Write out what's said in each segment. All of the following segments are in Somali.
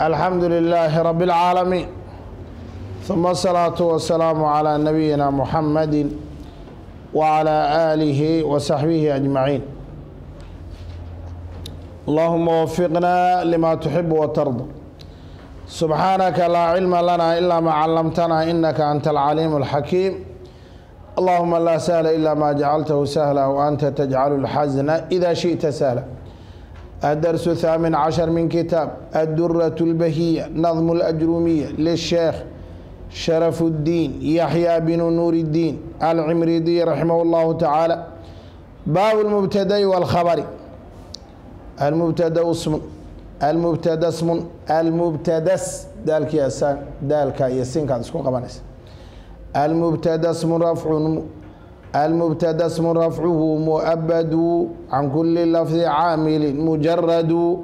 الحمد لله رب العالمين. ثم الصلاة والسلام على نبينا محمد وعلى آله وصحبه أجمعين. اللهم وفقنا لما تحب وترضى. سبحانك لا علم لنا إلا ما علمتنا إنك أنت العليم الحكيم. اللهم لا سهل إلا ما جعلته سهلا وأنت تجعل الحزن إذا شئت سهلا. الدرس الثامن عشر من كتاب الدرة البهية نظم الأجرومية للشيخ شرف الدين يحيى بن نور الدين العمريدي رحمه الله تعالى. باب المبتدأ والخبر. المبتدأ اسم المبتدأ اسم المبتدس دالك يا دالك يا سين كان المبتدأ اسم رفع المبتدا اسم رفعه مؤبد عن كل لفظ عامل مجرد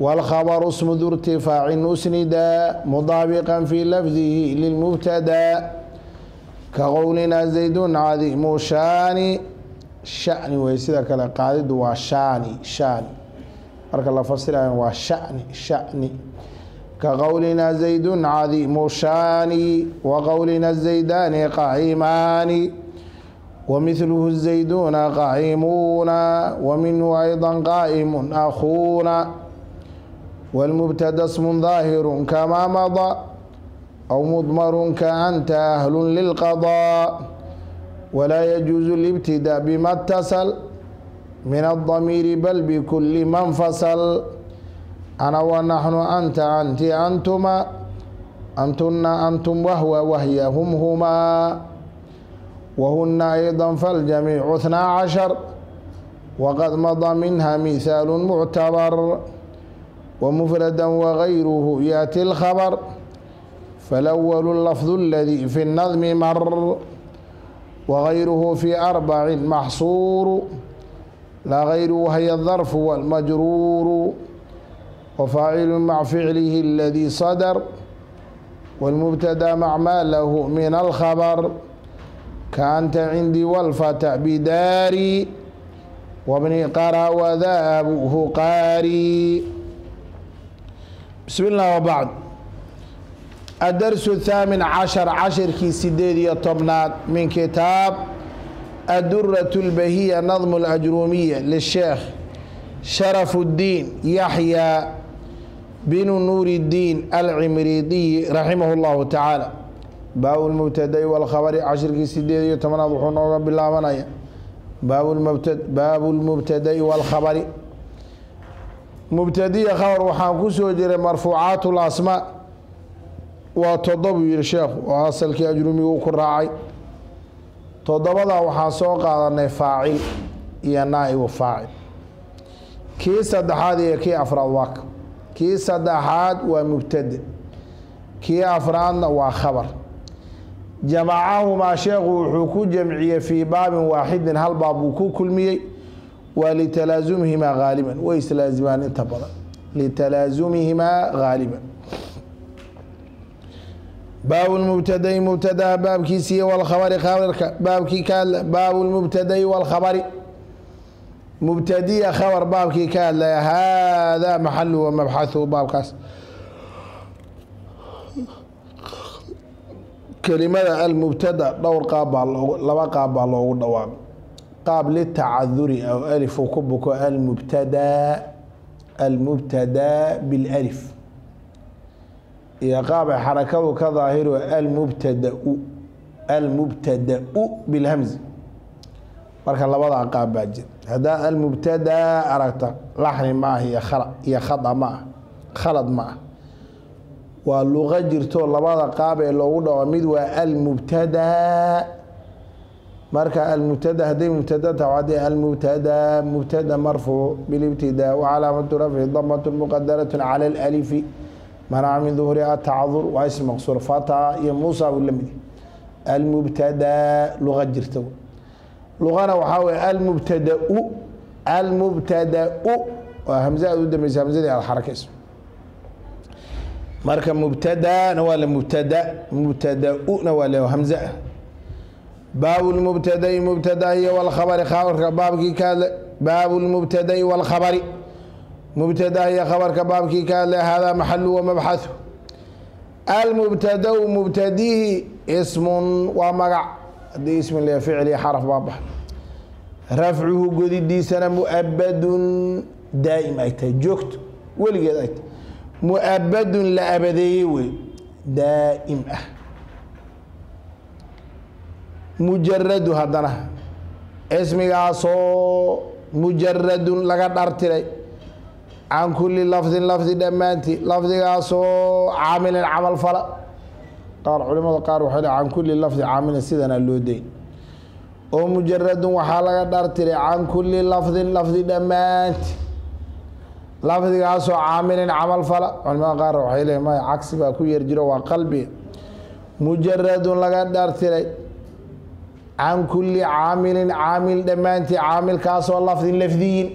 والخبر اسم ذو ارتفاع اسندا مطابقا في لفظه للمبتدا كقولنا زيد عظيم شان شأن ويسيدا كلا قاعد وشاني شاني waa shani shani ka qowlina zaydun cadiimu shani wa qowlina zaydaani qacimaani ومثله الزيدون قائمون ومنه أيضا قائم أخونا. والمبتدا اسم ظاهر كما مضى أو مضمر كأنت أهل للقضاء. ولا يجوز الابتداء بما اتصل من الضمير بل بكل ما انفصل أنا ونحن أنت أنت أنتما أنتن أنتم وهو وهي هم هما. وهن أيضا فالجميع اثنا عشر. وقد مضى منها مثال معتبر ومفردا وغيره يأتي الخبر. فالأول اللفظ الذي في النظم مر وغيره في أربع محصور. لا غيره هي الظرف والمجرور. وفاعل مع فعله الذي صدر. والمبتدا مع ما له من الخبر. كأنت عندي والفتى بداري وابن قرى وذا أبوه قاري بسم الله وبعد الدرس الثامن عشر عشر كي سديد يطبنات من كتاب الدرة البهية نظم الأجرومية للشيخ شرف الدين يحيى بن نور الدين العمريدي رحمه الله baabulmubtaday walkhabari cashirkii sideed iyo tobanaad wuxuu nooga bilaabanaya baabmubta baabulmubtaday walkhabari mubtadiya khabar waxaan ku soo jiray marfuucaatu lasmaa waa todobuu yihi sheekhu oo asalkii ajrumigu ku raacay. Toddobadaa waxaan soo qaadanay faacil iyo naa'ibu faacil. Kii saddexaad iyo kii afraad waaka kii saddexaad waa mubtade kii afraadna waa khabar jamacahumaa sheekhu wuxuu ku jamciyey fii baabin waaxidin hal baab buu ku kulmiyey waa litalaazumihimaa haaliban way islaazimaan inta badan. Litalaazumihimaa haaliban baabu lmubtadai mubtadaha baabkiisiiyo walkhabari khabarka baabkii ka hadla baabu lmubtadai walkhabari mubtadiya khabar baabkii ka hadlaya haadaa maxalu wa mabxahu baabkaas kelimada almubtada dhowr qaab baa loogu laba qaab baa loogu dhawaaqay qaab litacaduri aw alif uu ku buko almubtadaa almubtadaa bilalif. Iyo qaab ay xarakadu ka daahiro almubtadau almubtadau bilhamzi. Marka labadaa qaab baa jira. Haddaa almubtadaa aragta laxni ma ah iyo iyo khada ma ah khalad ma ah waa luqo jirto labada qaab ee loogu dhaco. Mid waa almubtadaa marka almubtada hadday mubtada tahay haddii almubtadaa mubtada marfuuc bilibtidaa wacalaamatu rafci damatu muqadarat cala alalifi. Manaca min duhuri atacadur waa ism maqsuur. Fata iyo muusa buu la mid almubtadaa luqa jirta luqana waxaa weye almubtadau almubtadau waa hamza u dambeysa hamzadii aad xarakayso marka mubtadana waa la mubtada mubtadauna waa la hamza. Baabu lmubtadai mubtada iyo walkhabari khabarka baabkii ka hadla baabu lmubtadai walkhabari mubtada iyo khabarka baabkii ka hadlay haadaa maxalu wa mabxahu almubtadau mubtadihi ismun waa magac. Haddii ismi le ficli xaraf baa rafcuhu godidiisana muabadun daa'im ay tahay joogto weligeed ay tahay muabadun la abadeeyey wey daa'im ah. Mujaradu haddana ismigaasoo mujaradun laga dhartiray. Can kuli lafdin lafdi dhammaantii lafdigaasoo caamilin camal fala. Qaar culimada qaar waxay can kuli lafdi caamilin sidanaa loo day oo mujaradun waxaa laga dhartiray can kuli lafdin lafdi dhammaantii lafdigaasoo caamilin camal fala. Culimada qaar waxay leeyihiin maya cagsi baa ku yar jiro waa qalbiga mujaradun laga dhartiray can kuli caamilin caamil dhammaantii caamilkaasoo lafdin lafdiyin.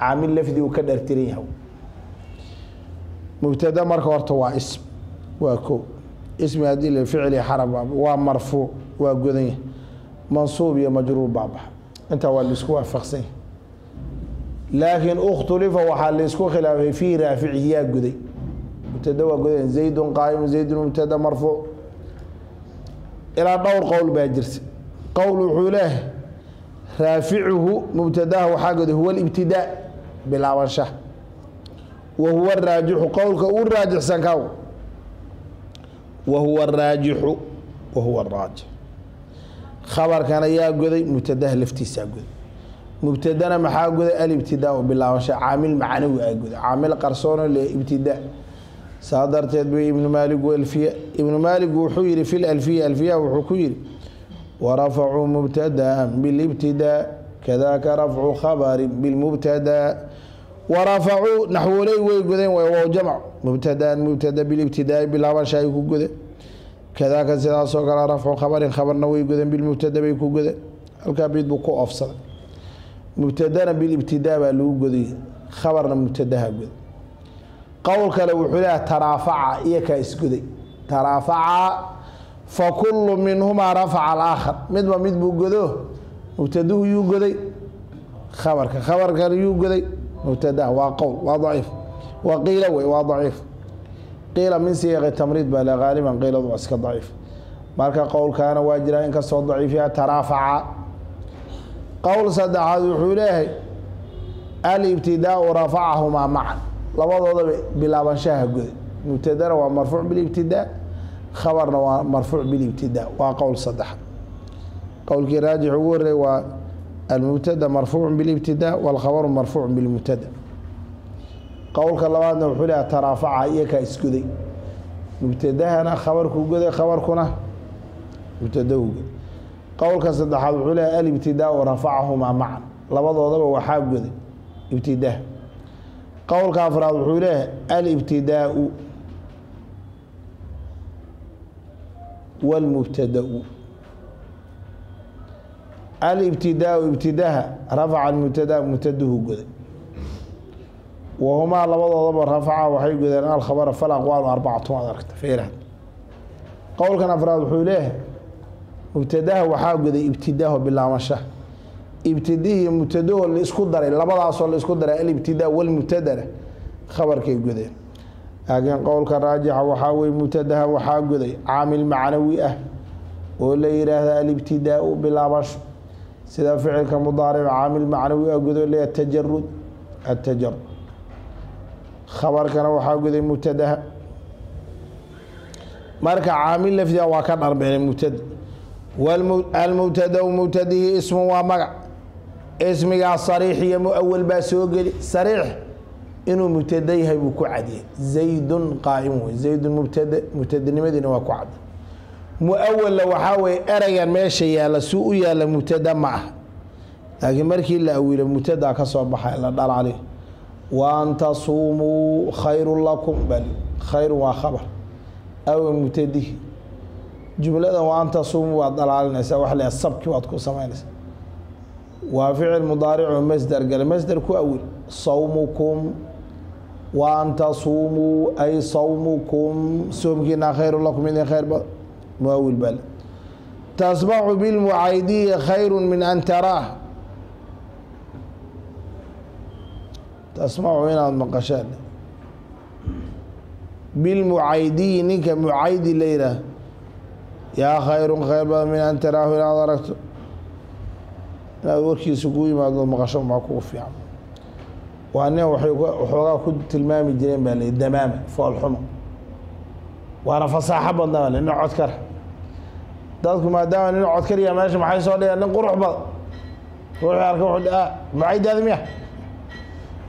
Caamil lafdi uu ka dhartiran yahay. Mubtada marka horta waa ism waa ko. Ismi haddii la ficli xarab waa marfuuc waa godan yahay. Mansuub iyo majruur baabaxa intaa waa la isku waafaqsan yahay laakiin ukhtulifa waxaa la isku khilaafay fii raafici yaa goday mubtada waa godan zaydun qaaimu zaydun mubtada marfuuc ilaa dhowr qowl baa jirta. Qowl wuxuu leeyahay raaficuhu mubtadaha waxaa goday huwa alibtidaa bilaabanshaha wa huwa raajixu qowlka uu raajixsan kaw wa huwa raajixu wa huwa raajix khabarkana yaa goday mubtadaha laftiisaa goday mubtadana maxaa goday alibtidaau bilaabansha caamil macnawi aa goday caamil qarsoono le ibtidaa saa darteed bay ibnu maaligu alfiya. Ibnu maaligu wuxuu yihi fi lalfiya alfiya wuxuu ku yihi warafacuu mubtadaa bilibtidaa kadaaka rafcu khabari bilmubtadaa warafacuu naxwoley way godeen wow jamc mubtadaan mubtada bilibtidaai bilaabansha ay ku godeen kadaaka sidaasoo kale rafcu khabarin khabarna way godeen bilmubtada bay ku godeen halkaa bid buu ku oofsaday mubtadana bilibtidaa baa lagu goday khabarna mubtadaha goday. Qowl kale wuxuu leeyahay taraafaca iyo kaa taraafaca fakulu minhumaa rafaca alaakhar. Midba mid buu godo mubtaduhu yuu goday. Khabarka khabarkan yuu goday. Mubtadaha waa qowl waa daciif. Waa qiila wey waa daciif. Qiila min siyaqi tamriid baa le haaliban qiiladu waa iska daciif. Marka qowlkaana waa jiraa inkastoo daciifya taraafaca qowl saddexaad wuxuu leeyahay alibtidaau rafacahumaa macan. Labadoodaba bilaabanshaha goday mubtadana waa marfuuc bilibtidaa khabarna waa marfuuc bilibtidaa waa qowl saddex. Qowlkii raajix ugu horey waa almubtada marfuuc bilibtidaa walkhabaru marfuuc bilmubtada. Qowlka labaadna wuxuu leeha taraafaca iyakaa isgoday mubtadahana khabarkuu goday khabarkuna mubtadahu goday qowlka saddexaad wuxuu leeha alibtidaau rafacahumaa macan labadoodaba waxaa goday ibtidaa. Qowlka afraad wuxuu leeyahay alibtidaau wاlmubtadau alibtidaau ibtidaha rafaca mubtada mubtadahu goday wahumaa labadoodaba rafaca waxay godeen alkhabara fal aqwaalu ad aragta feerad qowlkan afraad wuxuu leeyahay mubtadaha waxaa goday ibtidaaho bilaamasha. Ibtidihii mubtadaho la isku daray labadaasoo la isku daray alibtidaa walmubtadana khabarkay godeen. Laakiin qowlka raajixa waxaa weye mubtadaha waxaa goday caamil macnawi ah oo la yihaahda alibtidaau bilaabasho sida ficilka mudaaric caamil macnawi ah godo le tajarud atajarud khabarkana waxaa goday mubtadaha. Marka caamil lafdiga waa ka dharbeelay mubtada almubtadau mubtadihi ismu waa magac ismigaa sariix iyo muawal baa soo geli sariix inuu mubtada yahay buu ku cadiyay zaydun qaa'im wey zaydun mubtada mubtadanimadiina waa ku cad muawalna waxaa weye ereygan meesha yaalla suu u yaalla mubtada ma ah laakiin markii la awilo mubtadaa ka soo baxay la dhalali waan tasuumuu khayrun lakum bal khayrun waa khabar aw mubtadihi jumladan waan tasuumuu waad dhalaalinaysaa wax le sabki waad ku samaynaysaa. Waa ficil mudaarico masder gale masder ku awil sawmukum waan tasuumuu ay sawmukum soomkiina khayru lakum idin khayr badan muawil bal tasbaxu bilmucaydiyi khayru min an taraah. Tasmacu inaad maqashaan. Bilmucaydiyi ninka mucaydi la yidhaah yaa khayrun khayr badan min an taraahu inaad aragto. Inaad warkiisa kuu yimaado maqasho maa kugu fiican. Waa nin waxoogaa ku tilmaami jireen baa lii damaama foolxumo waana fasaaxo badnaa baa nin codkar dadku maadaama nin codkariya meesha maxay soo dhigaan nin qurux badan. Ruuxii arka wuxuu ah mucaydaadi miya?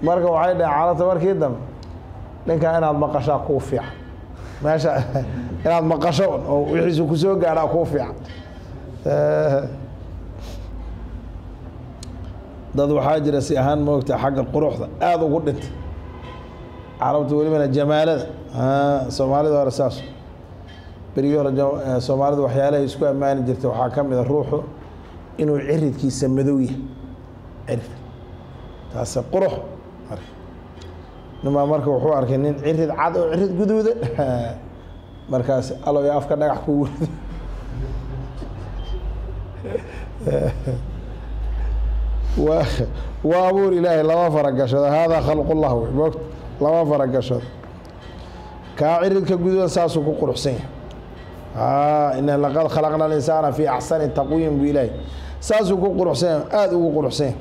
Marka waxay dhahen carabta markii dambe ninkaa inaad maqashaa kuu fiican meesha inaad maqasho oo wixiisu ku soo gaadhaa kuu fiican. Dad waxaa jira si ahaan moogta xagga quruxda aada ugu dhintay. Carabta welibana jamaalada. Soomaalida hore saas. Berigii hore soomaalida waxyaalahay isku ammaani jirtay waxaa ka mid a ruuxu inuu ciridkiisa madow yahay. Cirid taase qurux nimaa marka wuxuu arkay nin cirid cad oo cirid guduuda markaas alow afka dhagax kugu wa waa abuur ilaahay lama faragashado. Haadaa khalqullah wey moogta lama faragashado. Kaa ciridka guduudan saasuu ku quruxsan yahay. Ina laqad khalaqna alinsaana fi axsani taqwiim bu ilaahay. Saasuu ku quruxsan yahay aada ugu quruxsan yahay.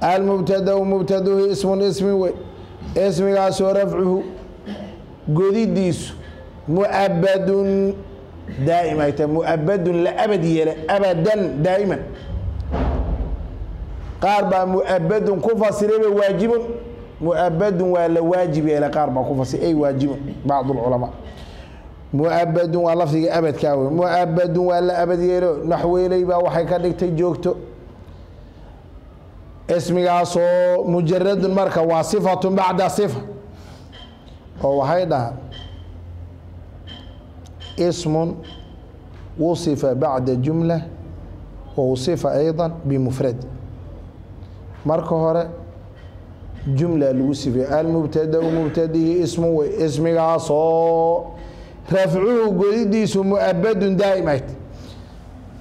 Almubtadau mubtaduhu ismun ismi wey ismigaasoo rafcuhu godidiisu muabadun daa'im ay tahay muabadun la abad yeela abadan daa'iman qaar baa muabadun ku fasirayba waajibun muabadun waa la waajib yeela qaar baa ku fasira ay waajibun bacd lculamaa muabadun waa lafdiga abadkaa wey muabadun waa la abad yeelo naxweeley baa waxay ka dhigtay joogto ismigaasoo mujaradun marka waa sifatun bacda sifa oo waxay dhahaan ismun wusifa bacda jumla wa wusifa ayضa bimufrad. Marka hore jumla lagu sifeeye almubtadau mubtadihi ismu wey ismigaasoo rafcuhu godidiisu muabadun daa'im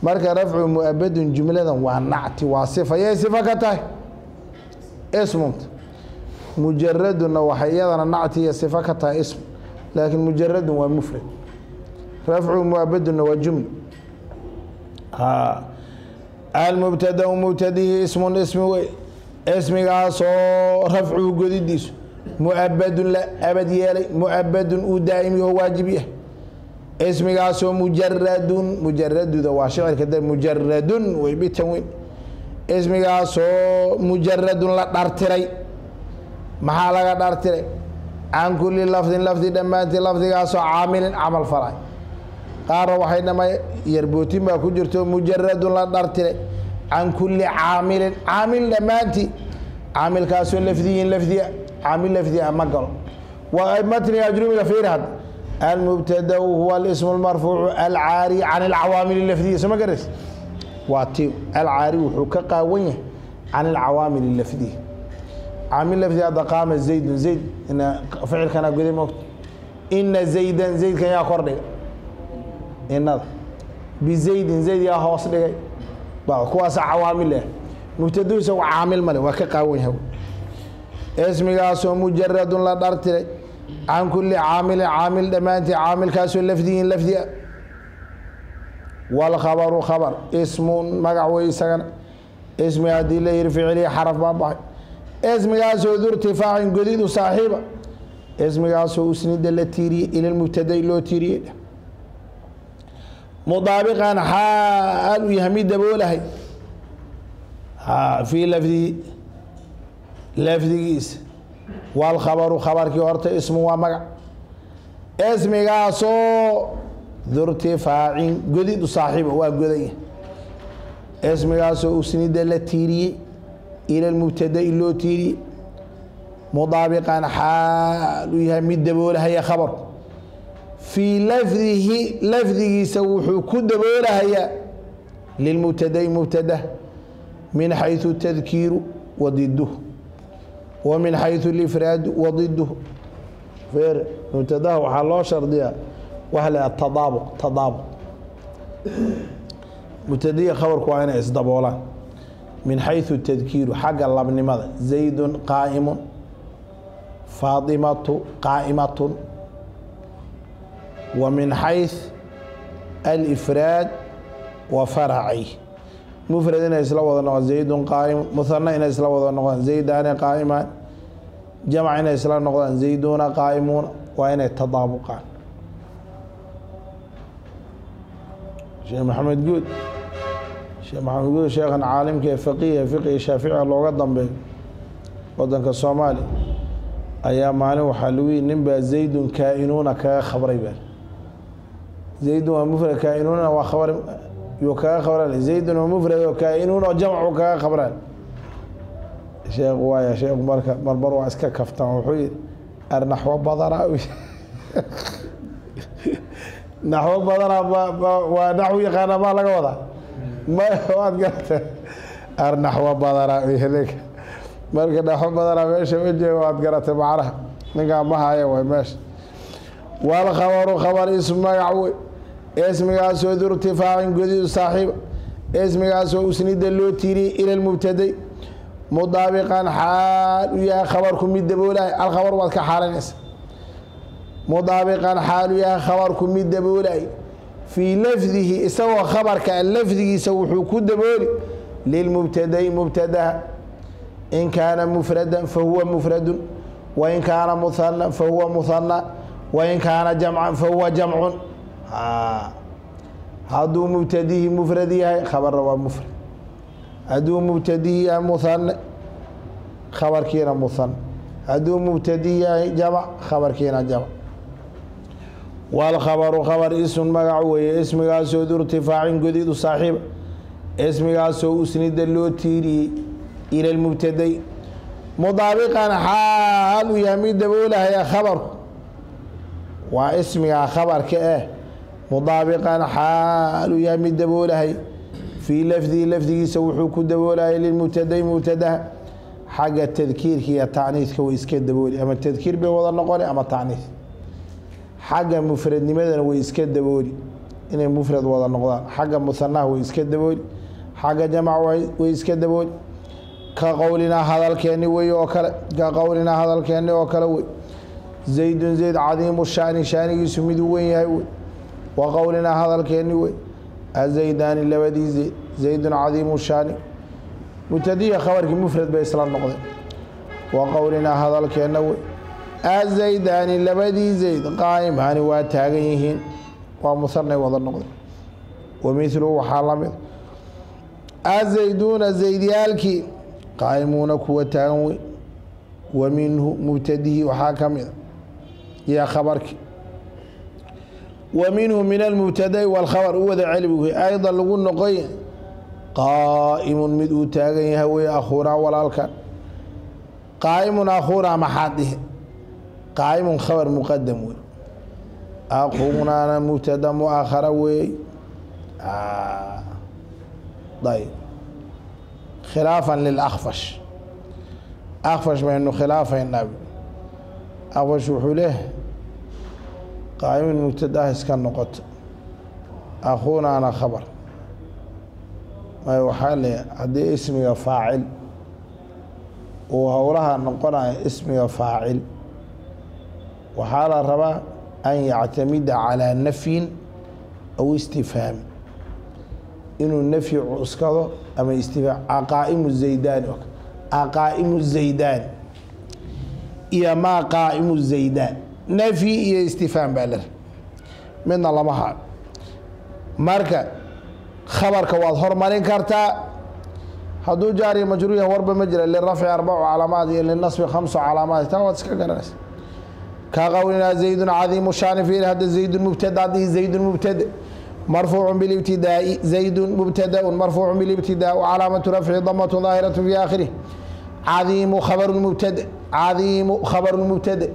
marka rafcu muabadun jumladan waa nacti waa sifa. Yay sifa ka tahay ismunta mujaradunna waxay iyadana nacti iyo sifa ka tahay ism laakiin mujaradun waa mufrad. Rafcu muabadunna waa jumla almubtadau mubtadihi ismun ismi wey. Ismigaasoo rafcuhu godidiisu muabadun la abad yeelay muabadun uu daa'im yaho waajib yahay. Ismigaasoo mujaradun mujaraduda waa shicirka mujaradun way bitanweyn ismigaasoo mujaradun la dhartiray. Maxaa laga dhartiray? Can kuli lafdin lafdi dhammaantii lafdigaasoo caamilin camal falay qaarna waxay dhama yarbootin baa ku jirto mujaradun la dhartiray. Can kuli caamilin caamil dhammaantii. Caamilkaasoo lafdiyin lafdiya caamil lafdiya ma galo. Waa ajrumiga fiiri hadda almubtadau huwa alismu lmarfuucu alcaari can alcawaamil lafdiya soo ma waa ti alcaari wuxuu ka qaawan yahay can alcawaamil lafdiya caamil lafdiya hadda qaama zaydun. Zayd ina ficilkana goday moogta ina zaydan zaydkan yaa kor dhigay. Inada bizaydin zayd yaa hoos dhigay. Kuwaasa cawaamil leh mubtadau isagu caamil male waa ka qaawan yahay. Ismigaasoo mujaradun la dhartiray. Can kuli caamilin caamil dhammaantii caamilkaasoo lafdiyin lafdi wاlkhabaru khabar ismun magac wey isagana ismi haddii la yihi ficiliya xaraf baa baxay. Ismigaasoo du irtifaacin godidu saaxiiba. Ismigaasoo usnida la tiiriyey ila mubtadai loo tiiriyey mudaabiqan xaal u yahay mid daboolahay fii lafdihi lafdigiisa wاlkhabaru khabarkii horta ismu waa magac. Ismigaasoo durtifaacin godidu saaxiiba waa godaya ismigaasoo usnida la tiiriyey ila mubtadai loo tiiriyey mudaabiqan xaal u yahay mid daboolahaya khabarku fii lafdihi lafdigiisa wuxuu ku daboolahayaa lilmubtadai mubtada min xayثu tadkiiru wadiduhu wa min xayثu lifraadu wadiduhu feer mubtadaha waxaa loo shardiyaa waxa la tadaabuq tadaabuq mubtadiya khabarku waa inay isdaboolaan min xayثu tadkiiru xagga labnimada zaydun qaa'imun faatimatu qaa'imatun wa min xayث alifraad wa faraci mufrad inay isla wada noqon zaydun qaa'im muhana inay isla wada noqdaan zaydaani qaa'imaan jamc inay isla noqdaan zayduuna qaa'imuuna waa inay tadaabuqaan sheekh maxamed guud. Sheekh maxamed guud sheekhan caalimka ee faqiiha fiqiga shaaficiga looga dambeeyo wadanka soomaaliya ayaa maalin waxaa lagu yihi nin baa zaydun kaa-inuuna kaga khabray baa. Zaydun waa mufrad kaa-inuuna waa khabar yuu kaga khabran zaydun waa mufrad oo kaa-inuun oo jamcu kaga khabran sheekh waaya sheekhu marka marmar waa iska kaftan wuxuu yihi arnaxwo badana naxwo badana waa naxwu yaqaana maa laga wadaa. Ma waad garata arnaxwo badana marka naxwo badana meesha wajeega waad garatay macnaha. Ninkaa ma haya way meesha. Walkhabaru khabar ism magac wey. Ismigaasoo du irtifaacin godidu saaxiiba ismigaasoo usnida loo tiiriyey ila lmubtaday mudaabiqan xaal u yahay khabarku mid daboolahay alkhabar waad ka xaalanaysa mudaabiqan xaal u yahay khabarku mid daboolahay fii lafdihi isagoo khabarka lafdigiisa wuxuu ku dabooli lilmubtaday mubtadaha in kaana mufradan fahuwa mufradun wain kaana muhana fahuwa muhana wain kaana jamcan fahuwa jamcun hadduu mubtadihi mufrad yahay khabarna waa mufrad hadduu mubtadihi yahay muhane khabarkiina muhane hadduu mubtadihi yahay jamc khabarkiina jamc walkhabaru khabar ismun magac weeye ismigaasoo du irtifaacin godidu saaxiiba ismigaasoo usnida loo tiiriyey ila lmubtaday mudaabiqan xaal uu yahay mid daboolahaya khabarku waa ismigaa khabarka eh mudaabiqan xaal uu yahay mid daboolahay fii lafdihi lafdigiisa wuxuu ku daboolaya lilmubtaday mubtadaha xagga tadkiirka iyo tacniidka way iska dabooli ama tadkiir bay wada noqoni ama tacniid xagga mufradnimadana way iska dabooli. Inay mufrad wada noqdaan. Xagga musanaha way iska dabooli. Xagga jamac way iska dabooli. Ka qowlinaa hadalkeeni wey oo kale. Ka qowlinaa hadalkeeni oo kale wey zaydun zayd cadiimu shaani shaanigiisu miduu wen yahay wey wa qowlinaa hadalkeeni wey azaydaani labadii zayd zaydun cadiimu shaani. Mubtadiya khabarkii mufrad bay isla noqdeen. Wa qowlinaa hadalkeenna wey azaydaani labadii zayd qaa'imaani waa taagan yihiin waa musanay wada noqdeen wa miluhu waxaa la mid azayduuna zaydyaalkii qaa'imuuna kuwa taagan wey wa minhu mubtadihi waxaa ka mida iyo khabarkii wa minhu min almubtadai walkhabar u wada celbi ayda lagu noqoy qaa'imun mid uu taagan yahay wey akhuunaa walaalkan qaa'imun akhuunaa maxaad dhihi qaa'imun khabar muqadam wey akhuunaana mubtada muakhara weey ayb khilaafan lilakfash akfash baynu khilaafaynaa akfash wuxuu leehay qaa'imun mubtadaah iska noqoto akhuunaana khabar may waxaa leeyahay haddii ismiga faacil uu howlaha noqonaya ismiga faacil waxaa la rabaa an yactamida calaa nafyin aw istifhaami inuu nafyi cuskado ama istifhaam. Aqaa'imu zaydaani aqaa'imu zaydaani iyo maa qaa'imu zaydaan. Nafyi iyo istifhaam baa la midna lama haa marka khabarka waad hormarin kartaa. Hadduu jaariya majruuya warba ma jira. Lirafci arbacu calaamaad iyo linasbi khamsu calaamaad. Taa waad iska garanaysa كقولنا زيد عظيم الشان في هذا زيد مبتدأ هذه زيد مبتدأ. مرفوع بالابتداء زيد مبتدأ مرفوع بالابتداء وعلامة رفع ضمة ظاهرة في آخره. عظيم خبر المبتدأ عظيم خبر المبتدأ.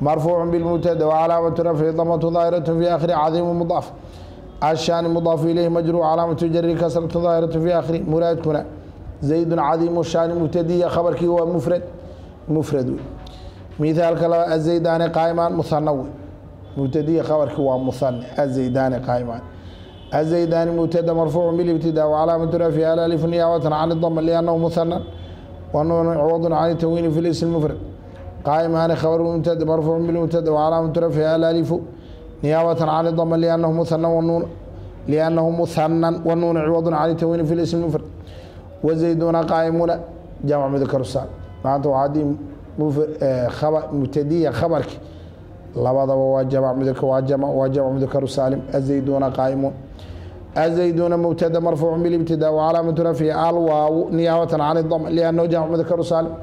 مرفوع بالمبتدأ وعلامة رفع ضمة ظاهرة في آخره. عظيم مضاف. الشان مضاف إليه مجرور علامة جر كسرة ظاهرة في آخره. مراد كنا زيد عظيم الشان مبتدي كي هو مفرد. مفرد. مثال كلا الزيدان قائمان مثنى مبتدي خبر هو مثنى الزيدان قائمان. الزيدان مبتدا مرفوع بالابتداء وعلامة رفعه الالف نيابة عن الضم لأنه مثنى ونون عوض عن التوين في الاسم المفرد. قائمان خبر مبتدا مرفوع بالمبتدا وعلامة رفعه الالف نيابة عن الضم لأنه مثنى والنون لأنه مثنى والنون عوض عن التوين في الاسم المفرد. وزيدون قائمون. جمع مذكر السالم معناته عادي khabarki labadaba waa jamc mudakar waa jamc waa jamc mudakaru saalim azayduuna qaa'imuun الزيدون مبتدأ مرفوع بالابتداء وعلامة رفعه. الواو نيابة عن الضم لأنه جمع مذكر سالم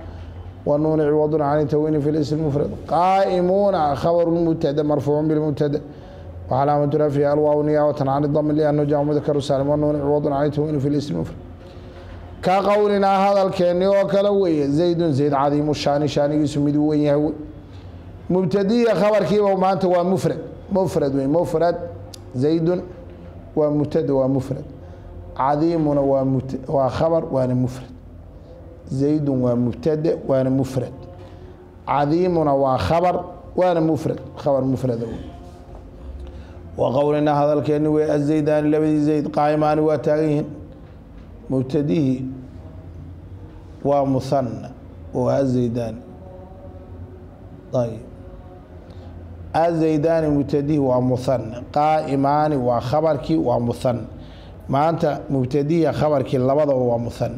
والنون عوض عن التوين في الاسم المفرد. قائمون خبر المبتدا مرفوع بالمبتدأ. وعلامة رفعه الواو نيابة عن الضم لأنه جمع مذكر سالم والنون عوض عن التوين في الاسم المفرد. ka qowlinaa hadalkeennii oo kale weeye zaydun zayd cadiimu shaani shaanigiisu miduu wen yahay. Wey mubtadiya khabarkiiba maanta waa mufrad mufrad wey mufrad. Zaydun waa mubtada waa mufrad. Cadiimuna waa waa khabar waana mufrad. Zaydun waa mubtada waana mufrad. Cadiimuna waa khabar waana mufrad khabar mufrada wey wa qowlinaa wey azaydaani labadii zayd qaayimaani waa taagan yihiin mubtadihii waa muhana oo azaydaani ayb azaydaani mubtadihi waa muhana qaa'imaani waa khabarkii waa muhana maanta mubtadihiya khabarkii labadaba waa muhana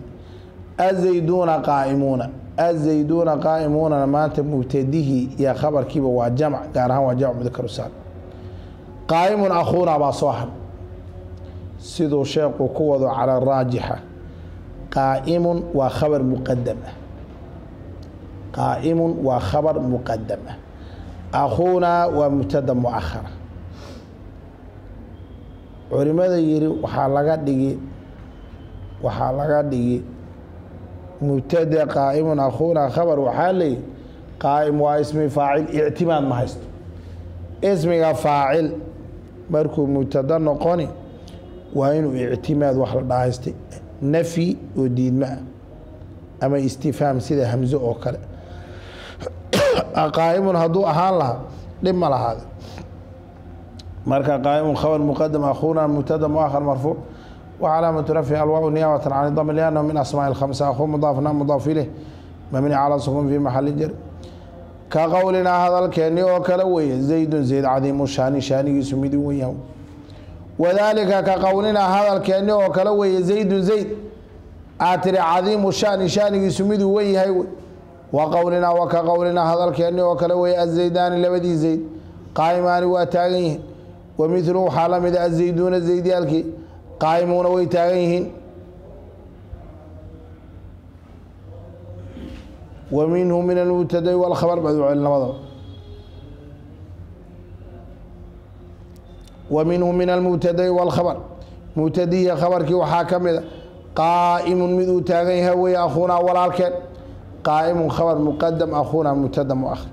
azayduuna qaa'imuuna. Azayduuna qaa'imuunana maanta mubtadihii iyo khabarkiiba waa jamc gaar ahaan waa jamc mudakar saalim qaa'imun akhuuna baa soo har siduu sheekhu ku wado cala raajixa qaa'imun waa khabar muqadam ah. Qaa'imun waa khabar muqadam ah. Akhuunaa waa mubtada muahara culimada yiri waxaa laga dhigi waxaa laga dhigi mubtada qaa'imun akhuunaa khabar waxaa leeyihi qaa'im waa ismi faacil ictimaad ma haysto. Ismiga faacil markuu mubtada noqoni waa inuu ictimaad wax la dhahaystay nafyi oo diidma ah ama istifhaam sida hamzo oo kale qaa'imun hadduu ahaan lahaa dhib ma lahaade marka qaa'imun khabar muqadam akhuuna mubtada muahar marfuuc وعلامة رفع الواو نيابة عن الضم لأنه من أسماء الخمسة أخو مضاف نعم مضاف إليه مبني على السكون في محل جر كقولنا هذا الكيني وكلوي زيد زيد عظيم الشان شان يسمد wadaalika ka qowlinaa hadalkeenni oo kale weeye zaydun zayd. Aad tiri cadiimu shaani shaanigiisu miduu wen yahay. Wey wa qowlinaa wa ka qowlinaa hadalkeenni oo kale weeye azaydaani labadii zayd. Qaa'imaani waa taagan yihiin. Wa midlu waxaa la mida azayduuna ah zaydyaalkii qaa'imuuna way taagan yihiin. Wa minhu min almubtada walkhabar bacdu celinimada wa min almubtadai walkhabar mubtadihiya khabarkii waxaa ka mida qaa'imun mid uu taagan yahay weeye akhuunaa walaalkeen qaa'imun khabar muqadam akhuunaa mubtada muahar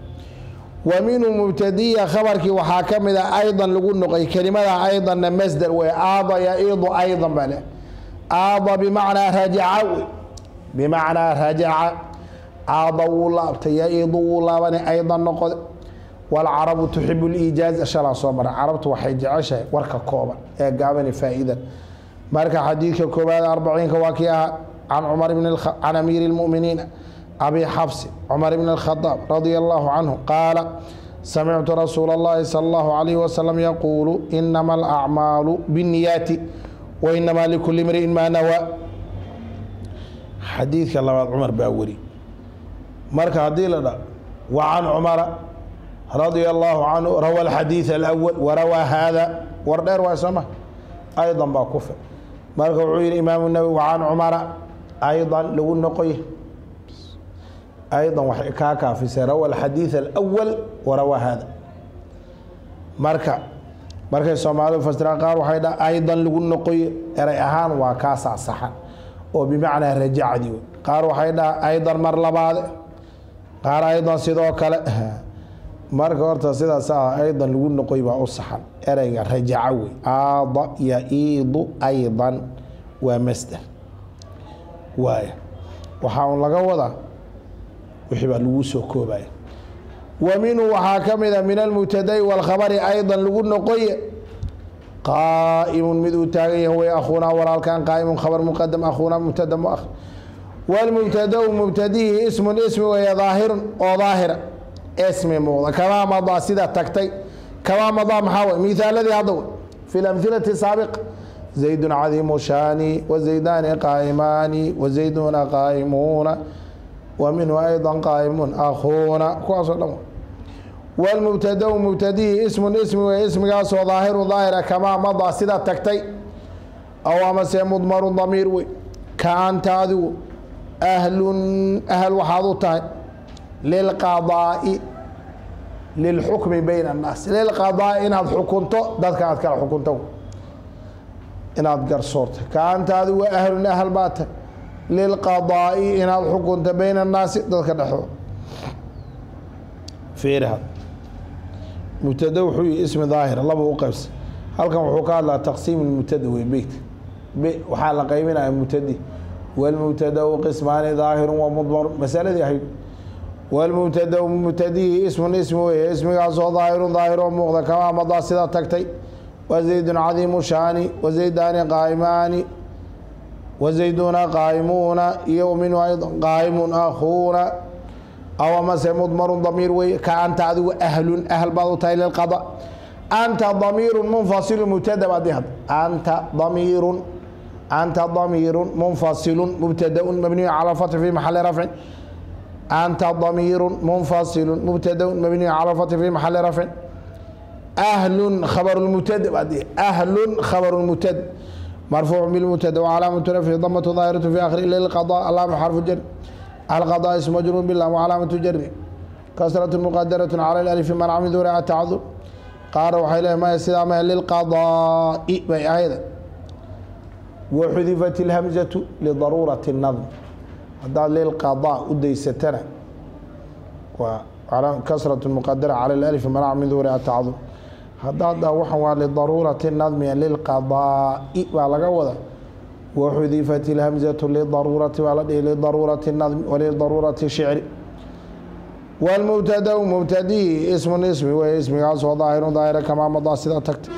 wa mubtadiya khabarkii waxaa ka mida aydan lagu noqay kelimada aydanna masder wey aada yaiidu aydan baa leh aada bimacnaa rajaca wey bimacnaa rajaca aada wuu laabtay yaiidu wuu laabanay aydan noqode والعرب تحب الإيجاز أشلا صبر. عرب توحي عشاء ورك كوبا. جابني فائدة. مركا حديث كوبا أربعين كواكيا عن عمر بن الخ... عن أمير المؤمنين أبي حفص عمر بن الخطاب رضي الله عنه قال سمعت رسول الله صلى الله عليه وسلم يقول إنما الأعمال بالنيات وإنما لكل امرئ ما نوى. حديث الله عمر بأوري. مركا حديث وعن عمر رضي الله عنه روى الحديث الأول وروى هذا. وردير واسمه. أيضا باكفر مرقع إمام النبي وعن عمر. أيضا لو النقيه أيضا وحكاكا في سروى الحديث الأول وروى هذا. مركع مركع الصومال فاستران قال وحيدا أيضا لو النقيه رأيهان وكاسع صحا وبمعنى رجع ديو قال حيدا أيضا مرلا بعد قال أيضا سيدوكال marka horta sidaas ah aydan lagu noqoy baa u saxan. Ereyga rajaca wey. Aada yaiidu aydan waa masder waaya waxaa un laga wadaa wixii baa lagu soo koobaya wa minhu waxaa ka mida min almubtadai walkhabari aydan lagu noqoye qaa'imun mid uu taagan yahay way akhuunaa walaalkan qaa'imun khabar muqadam akhuunaa mubtada muahar walmubtadau mubtadihi ismun ismi weeye daahirun oo daahira ismi muuqda kamaa madaa sida tagtay. Kamaa madaa maxaa way? Miithaaladii hadda way. Fi lamhilati saabiq. Zaydun cadiimu shaani wazaydaani qaa'imaani wazayduna qaa'imuuna wa minhu ayضa qaa'imun akhuuna. Kuwaasoo dhan wاlmubtadau mubtadihi ismun ismi wey ismigaasoo daahiru daahira kamaa madaa sida tagtay. Aw amase mudmaru damiir wey ka anta adigu ahlun ahl waxaad u tahay lilqadaa'i lilxukmi bayna annaas lilqadaa'i inaad xukunto dadka aad kala xukunto inaad garsoorta ka anta adigu ahlun ahl baa tahay lilqadaa'i inaad xukunto bayna annaasi dadka dhexdooda fiirihad mubtada wuxuu yihi ismi daahira laba u qaybsa halkan wuxuu ka hadlaa taqsiim mubtada wey beyt waxaa la qaybinaya mubtadi wlmubtadau qismaani daahiru wa mudmaru masaladii ahayd wlmubtada mubtadihi ismun ismi weye ismigaasoo daahirun daahiroo muuqda kamaa madaa sida tagtay wazaydun cadiimu shaani wazaydaani qaaimaani wazayduna qaa'imuuna iyo minhu aydan qaa'imun akhuuna aw amase mudmarun damiir weye ka anta adigu ahlun ahl baad u tahay lilqada anta damiirun munfasilun mubtada baad dhihad anta damiirun anta damiirun munfasilun mubtadaun mabniyu cala lfathi fi maxali rafcin أنت ضمير منفصل مبتدأ مبني على الفتح في محل رفع. أهل خبر المبتدأ أهل خبر المبتدأ. مرفوع بالمبتدأ وعلامة رفعه ضمة ظاهرة في آخر إلا القضاء. اللام حرف جر. القضاء اسم مجرور بالله وعلامة جره كسرة مقدرة على الألف من ذرع التعذر. قال وحيله ما يسير للقضاء. بأيضا وxudifat اlhamزaةu lidaruuraةi الnadm haddaad lilqadaa u daysatana waa kasratu muqadara cala lalif manac min duuri atacdum haddaad dha waxaan waa lidaruurati nadmiya lilqadaa'i baa laga wada. Waxudifat ilhamzatu lidaruurati baa la dhihi lidaruurati nadmi walidaruurati shicri. Wlmubtadau mubtadihi ismun ismi weye ismigaasoo daahirun daahira kamaa madaa sidaa tagta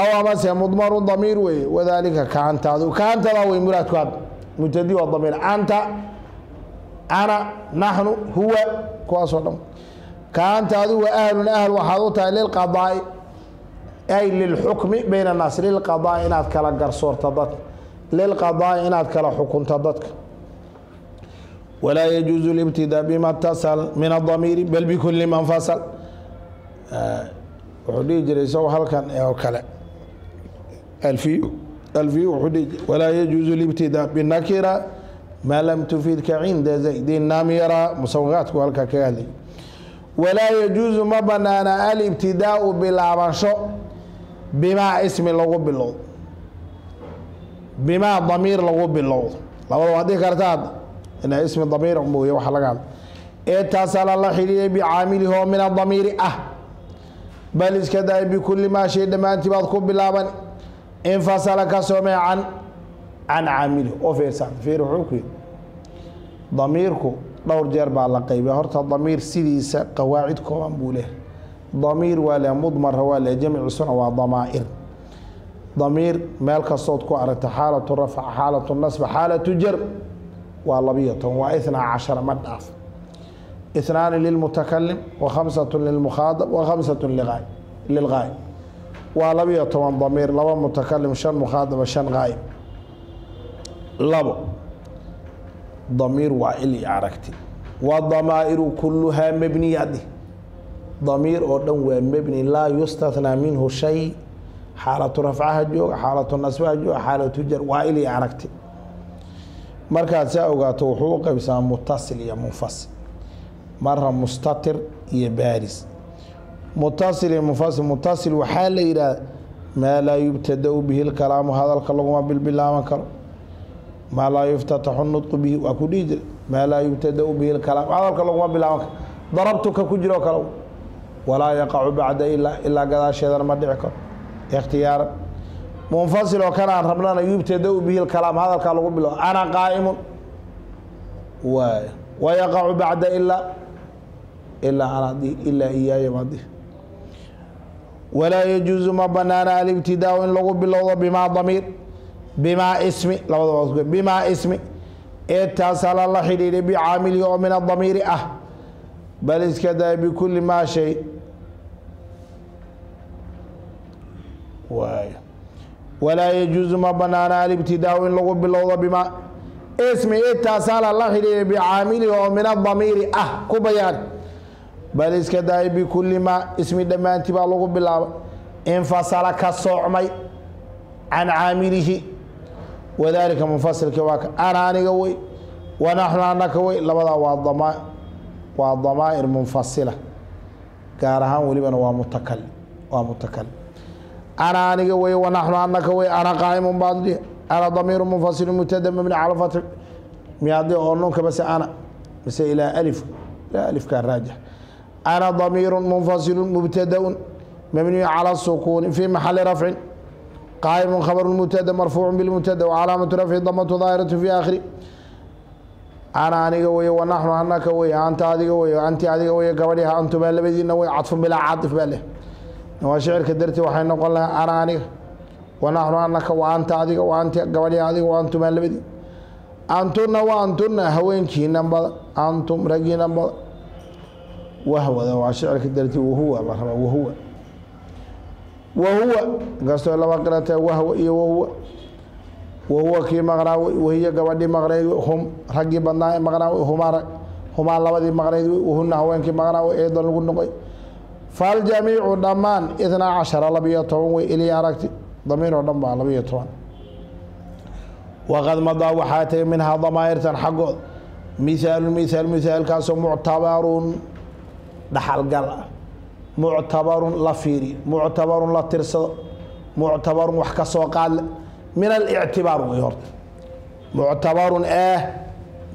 aw amase mudmarun damiir weeye wadaalika kaantaadu. Kaantadaa wey muraadku hadda mubtadi waa damiir anta ana naxnu huwa kuwaasoo dhan. Kaanta adigu ahlun ahl waxaad u tahay lilqadaa'i ay lilxukmi bayna annaas lilqadaa'i inaad kala garsoorta dadka lilqadaa'i inaad kala xukunta dadka. Walaa yajuuzu libtidaa bima tasal min adamiiri bal bikuli man fasal. Wuxuu dhihi jiray isagoo halkan oo kale. Alfiy walaa yajuuzu libtidaa binakira maa lam tufidka cinda zaydin namira musawaqaadku halkaa kaga hadlay walaa yajuuzu ma banaana alibtidaau bilaabasho bimaa ismi lagu bilowdo bimaa damiir lagu bilowdo labada waa dhihi karta hadda ina ismi damiir mooye waxa laga hadla ee taasala la xidhiiday bicaamilihi min adamiiri ah bal iska daay bikulli maa shay dhammaantii baad ku bilaaban infasala ka soomee can can caamilihi oo fiirsan fiir wuxuu ku yidhi damiirku dhowr jeer baa la qaybiya horta damiir sidiisa qawaacid kooban buu leehay damiir waa le mudmara waa le jamcisuna waa damaa'ir damiir meel kastood ku aragta xaalatu rafc xaalatu nasb xaalatu jar waa labiyo toban waa ithnaa cashara ma dhaaf اثنان للمتكلم وخمسة للمخاطب وخمسة للغائب waa labiyo toban damiir laba mutakalim shan mukhaadaba shan qaa'ib labo damiir waa il iyo aragti. Wa damaa'iru kulluhaa mebniyadi damiir oo dhan waa mebni laa yustathnaa minhu shay. Xaalatu rafcaha jooga xaalatu nasbaha jooga xaalatu jar waa il aragti. Markaad saa ogaato wuxuu u qaybsamaa mutasil iyo munfasil. Mara mustatir iyo baaris mutasil iyo mufasil mutasil waxaa la yidhaha maa laa yubtadau bihi lkalaamu hadalka laguma bilbilaaban karo. Maa laa yuftataxu nudqu bihi waa ku dhihi jira maa laa yubtadau bihi lkalaam hadalka laguma bilaaban karo. Darabtuka ku jiro kale walaa yaqacu bacda ilaa ilaa gadaasheedana ma dhici karo. Ikhtiyaaran. Munfasil oo kanaan rabnana yubtadau bihi lkalaam hadalka lagu bilaa ana qaa'imun. Waay. Wayaqacu bacda ilaa ilaa ana ilaa iyaaya baadi walaa yajuuzu ma banaana alibtidaau in lagu bilowdo bimaa damiir bimaa ismi labadaba bimaa ismi ee taasala la xidhiidhay bicaamilihi oo min adamiiri ah bal iska day bikulli maa shay waay walaa yajuusu ma banaana alibtidaau in lagu bilowdo bimaa ismi itaasaala la xidhiiray bicaamilihi oo min adamiiri ah ku bayaani bal iska day bikulli maa ismi dhammaantii baa lagu bilaabay infasala ka soocmay can caamilihi wadaalika munfasilka waa ka ana aniga wey wanaxnu anaka wey labadaa waa waa damaa'ir munfasila gaar ahaan welibana waa mutakali waa mutakalim ana aniga wey wanaxnu anaka wey ana qaa'imun baan dhihi ana damiiru munfasilu mubtada mabni cala fatxi miyaadi oo nunka base ana mise ilaa alif ilaa alifkaa raajix ana damiiru munfasilu mubtadaun mabniyu cala sukuuni fi maxali rafcin qaa'imun khabaru mubtada marfuucu bilmubtada wacalaamatu rafci damatu daahiratu fi aakhiri ana aniga wey wanaxnu anaka wey anta adiga wey anti adiga wey gabadhiha antumaa labadiina wey cadfun bilaa caatif baa leh waa shicirka dartii waxay noqon lahaa ana aniga wanaxnu anaka wa anta adiga wa anti gabadhiha adiga wa antumaa labadiina antuna wa antuna haweenkiinan badan antum raggiinan badan wahwada waa shicirka dartii wahuwa la rabaa wahuwa wahuwa inkastoo laba qirata wahwa iyo wahuwa wahuwa kii maqnaa wey wahiya gabadhii maqnayd hum raggii badnaa maqnaa humaa rag humaa labadii maqnayd wahuna haweenkii maqnaa eedan lagu noqoy. Faljamiicu dhammaan itnaa cashara labiyo toban wey ilii aragti. Damiir oo dhan baa labiyo toban. Waqad madaa waxaa tagay minhaa damaa'irtan xaggood. Mihaalu mihaal mihaalkaasoo muctabarun dhaxalgal ah muctabarun la fiiriyo muctabarun la tirsado muctabarun wax ka soo qaadle min alictibaar wey horta muctabarun eh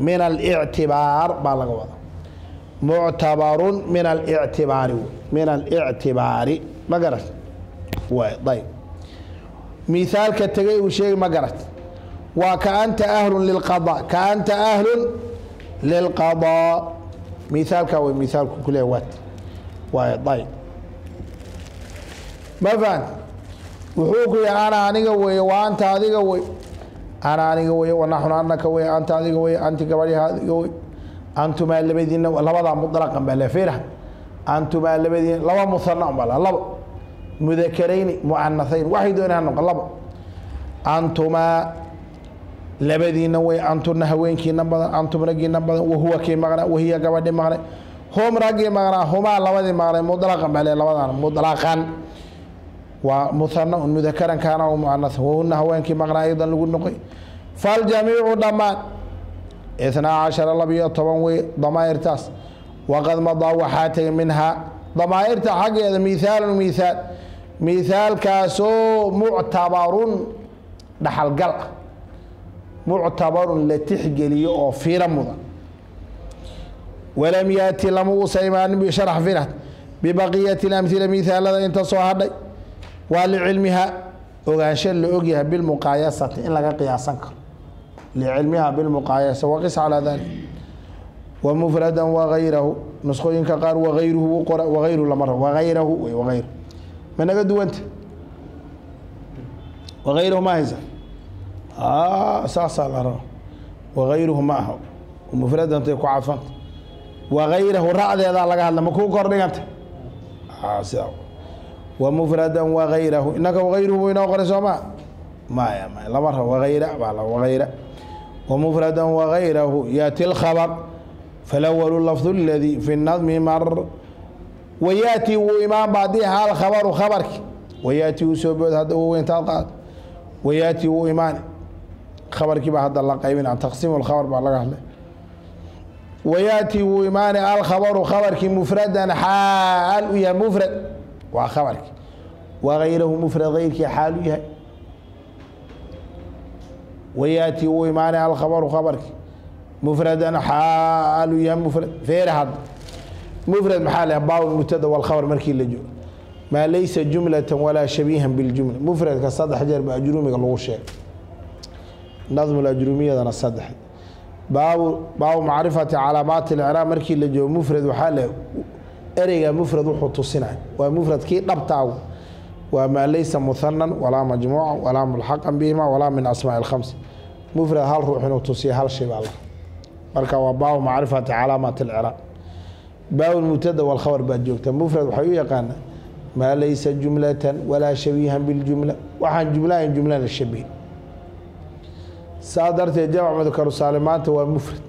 min alictibaar baa laga wadaa. Muctabarun min alictibaari min alictibaari ma garat ayb mithaalka tegay uu sheegi ma garat waa ka anta ahlun lilqada ka anta ahlun lilqadaa mithaalka wey mithaalku kule waat waay ayb ma fahant wuxuu ku yihi ana aniga weeye wa anta adiga wey ana aniga weye wanaxnu anaka wey anta adiga wey anti gabadhiha adiga wey antumaa labadiina labadaa muطlaqan baa le firha antumaa labadiina laba muhana un baa la labo. Mudakarayni muanahayn waxay doonaa noqo labo. Antumaa labadiina wey antuna haweenkiina badan antum raggiina badan wahuwa kii maqnaa wahiya gabadhi maqnay hum raggii maqnaa humaa labadii maqnay muطlaqan baa labadaan muطlaqan waa muhana un muanah wahuna haweenkii maqnaa aydan lagu noqoy faljamiicu dhammaan itnaa cashara labiyo toban wey damaa'irtaas. Waqad madaa waxaa tegay minhaa. Damaa'irta xaggeeda mithaalun mithaal mithaalkaasoo muctabarun dhaxalgal. ah muctabarun la tixgeliyo oo fiira mudan. Walam yaati lama uusa imaanin bisharax firad bibaqiyati lamhila mithaalada inta soo hadhay. Waa licilmiha ogaansho la ogyahay bilmuqaayasati in laga qiyaasan karo. Licilmiha bilmuqaayasa waqis calaa dalik wamufradan wagayrahu nusqooyinka qaar wagayruhu wuu qora wagayruhu lama rabo wagayrahu wey wagayru ma naga duwanta? Wagayruhu ma haysa saasaa la rabo. Wagayruhu ma aha. Mufradantay ku cadfanta wagayrahu racdeedaa laga hadla ma kuu kordhiganta sida wmufrada wagayrahu inaka wagayruhu inoo qoray sooma maya maya lama rabo wagayra baa la wagayra wmufrada wagayrahu yaati اlkhabr falawalu lafdu اladii fi nadmi mar. Wayaati wuu imaan ba ahaa alkhabaru khabarki. Wayaati wuu soo bood hadda weyntaad qaad. Wayaati wuu imaan khabarkii baa hadda la qaybin taqsiim اlkhabr baa laga hadlay. Wayaati wuu imaani alkhabaru khabarkii mufradan xaal u yahay mufrad. Waa khabarki wagayrahu mufrad gayrkii xaal u yahay. Wayaati wuu imaanay alkhabaru khabarki mufradan xaal u yahay mufrad. Feere hadda mufrad maxaa leh? Baaw mubtada walkhabar markii la joogo. Maa laysa jumlatan walaa shabiihan biljumla mufradka saddex jeer ba ajruumiga lagu sheegay nadmu ajruumiyadana saddex. Baabu baabu macrifati calaamaati icraab markii la joogo mufrad waxaa leh ereyga mufrad wuxuu tusinay. Waa mufrad kii dhabtaagu. Waa maa laysa muhanan walaa majmuuca walaa mulxaqan bihima walaa min asmaa اkhams mufrad hal ruux inuu tusiyo hal shay baa la marka waa baabu macrifati calaamaat اlciraaq baaw mubtada walkhabar baad joogtaa mufrad waxay u yaqaanaa maa laysa jumlatan walaa shabiihan biljumla. Waxaan jumlahayn jumlana shabihin saa darteed jamc mudkaru saalimaanta waa mufrad.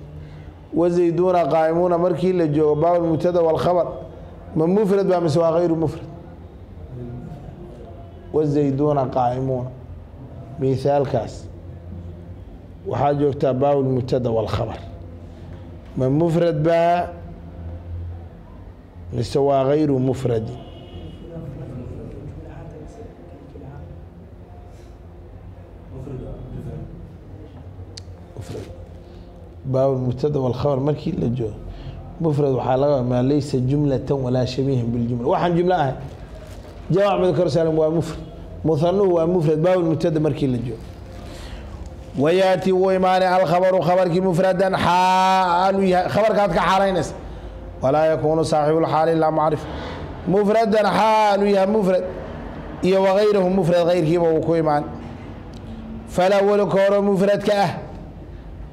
Wazayduuna qaa'imuuna markii la joogo baaw mubtada walkhabar. Ma mufrad baa mise waa hayru mufrad? Wazayduuna qaa'imuuna. Mithaalkaas waxaa joogtaa baaw mubtada walkhabar. Ma mufrad baa mise waa hayru mufradi baaw mubtada walkhabar markii la joogo mufrad waxaa laga maa laysa jumlatan walaa shabiihan biljumla waxaan jumlo ahay. Jamc mudkar saalim waa mufrad. Muhanuhu waa mufrad baaw mubtada markii la joogo. Wayaati wuu imaanay alkhabaru khabarkii mufradan xaalu yahay. Khabarkaad ka xaalaynaysa. Walaa yakuunu saaxibu lxaali ilaa macrif mufradan xaalu yahay mufrad iyo wagayrahu mufrad hayrkiiba uu ku imaan. Falawal ka horo mufradka ah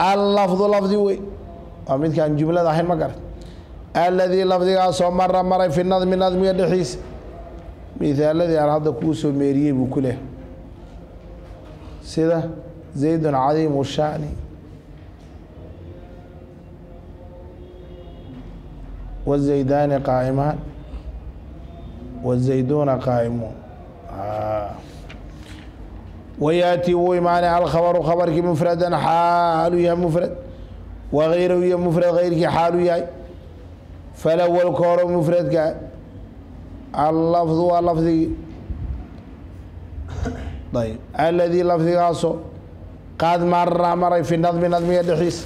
allafdu lafdi wey. Waa midkaan jumlada ahayn ma garan. Aladii lafdigaasoo mara maray fi nadmi nadmiga dhexdiisa. Mithaaladii aan hadda kuu soo meeriyey buu ku lehay sida zaydun cadiimu shani. Wazaydaani qaa'imaan. Wazayduuna qaa'imuun wayaati wuu imaanay alkhabaru khabarkii mufradan xaalu yahay mufrad wagayrahu iyo mufrad hayrkii xaalu yahay falawal ka horo mufradka allafdu waa lafdigii ayb aladii lafdigaasoo qad mara maray fi nadmi nadmiga dhexdiisa